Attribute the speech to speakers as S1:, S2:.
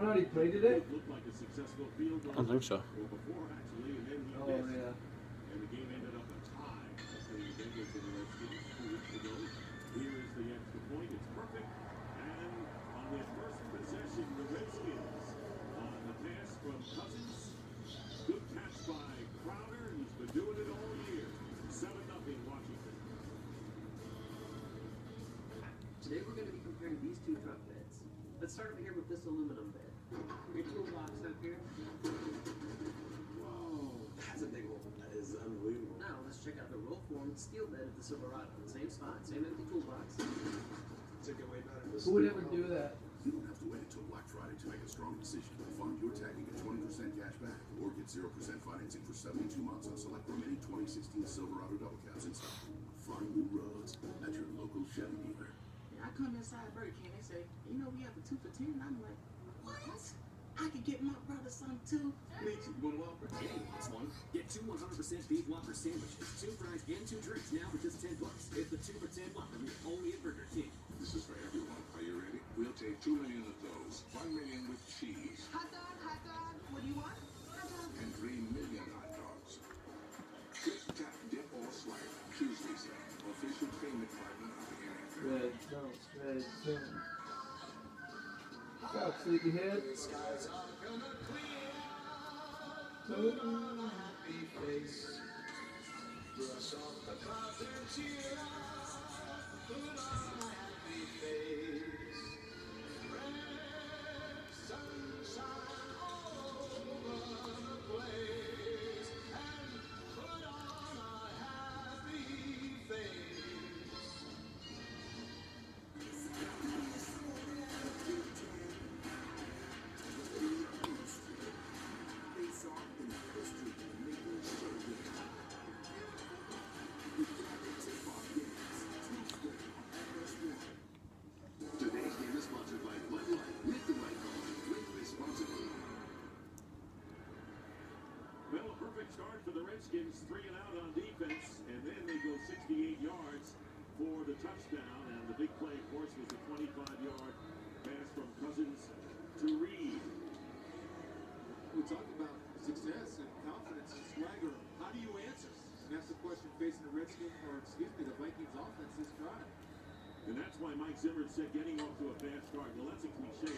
S1: already play today?
S2: Looked like a successful field goal.
S3: I don't think so.
S2: Well, before actually, and then
S1: Oh yeah.
S2: The game ended up a tie between the Bengals and the Redskins two weeks ago. Here is the extra point. It's perfect. And on their first possession, the Redskins on the pass from Cousins. Good catch by Crowder. He's been doing it all year. 7 nothing Washington.
S4: Today we're going to be comparing these two truck beds. Let's start over here with this aluminum bed. Your toolbox up here.
S5: Whoa, that's a big one. That is unbelievable.
S4: Now let's check out the roll formed steel bed of the Silverado. Same spot, same empty toolbox.
S5: Took it way better.
S1: Who would ever do that?
S6: You don't have to wait until Black Friday to make a strong decision. Fund your tag and get 20% cash back, or get 0% financing for 72 months on select remaining 2016 Silverado double cabs in stock. Find new roads at your local Chevy dealer.
S7: I come inside Burger King, they say, you know, we have a two for ten. And I'm like, what? I could get my brother some too.
S8: Me too. One Whopper. Danny wants one. Get two 100% beef Whopper sandwiches, two fries, and two drinks now for just 10 bucks. It's the two for 10 Whopper meal only at Burger King.
S6: This is for everyone. Are you ready? We'll take 2 million of those, 1 million with cheese,
S7: Hot dog, hot dog. What do you want? Hot dog.
S6: and 3 million hot dogs. Just tap, dip, or swipe. Choose Visa, official payment partner of the NFL.
S1: Red, no, red, red. What's? Put on a happy face. Brush off the clouds and cheer. Put on a happy face.
S2: Perfect start for the Redskins, three and out on defense, and then they go 68 yards for the touchdown. And the big play, of course, was the 25-yard pass from Cousins to Reed.
S9: We talk about success and confidence and swagger. How do you answer? And that's the question facing the Redskins, or excuse me, the Vikings offense this drive.
S2: And that's why Mike Zimmer said getting off to a fast start. Well, that's a cliche.